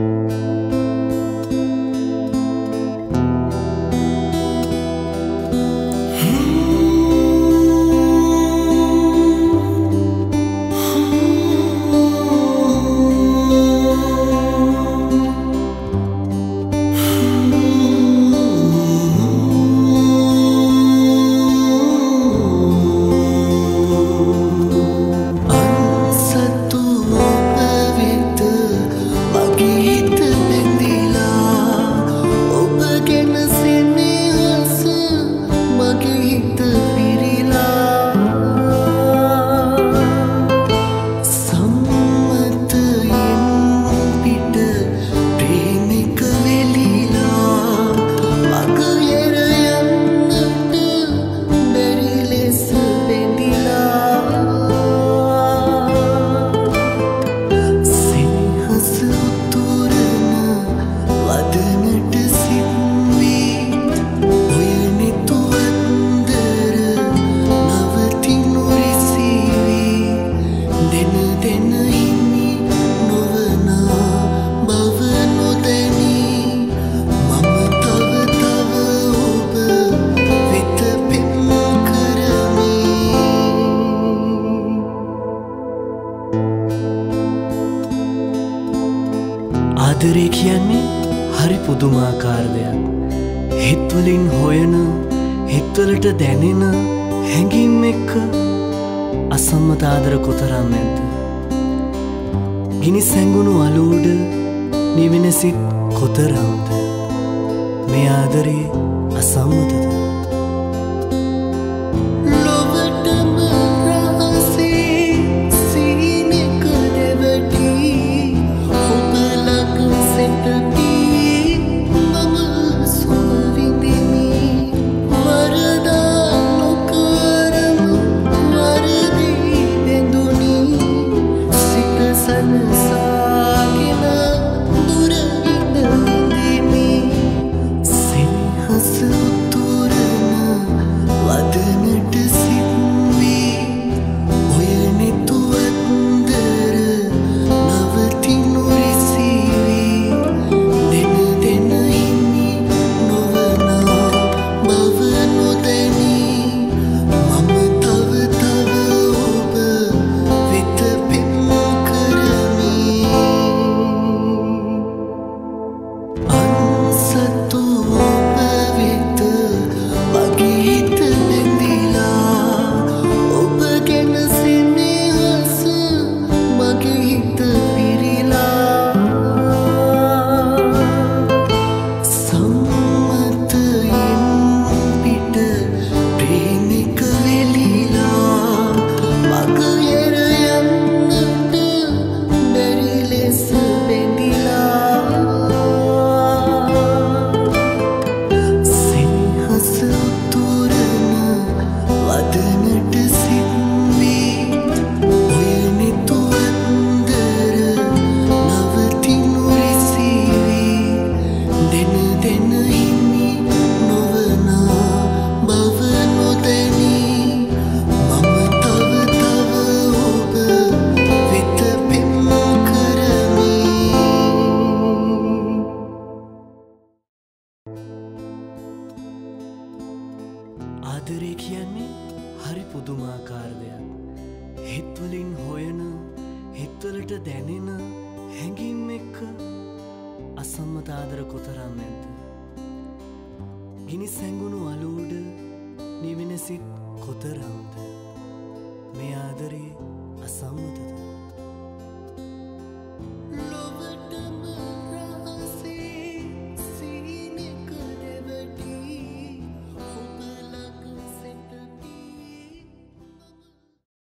Música ආදරේ කියන්නේ හරි පුදුමාකාරදයක්. හිත්වලින් හොයන හිත්වලට දැනෙන හැඟීම් එක්ක අසම්මත ආදර කොතරම් ඇත ගිනි සැඟුණු අලෝඩ නිවෙනසිත් කොතරම්ද? මේ ආදරේ අසම්මතද? හරි පුදුමාකාරදයක් හිත්වලින් හොයන හිත්වලට දැනෙන හැඟීම් එක්ක අසම්මතාදර කොතරම් ඇත ගිනි සැඟුණු අලූඩ නිවෙනසිත් කොතරම්ද?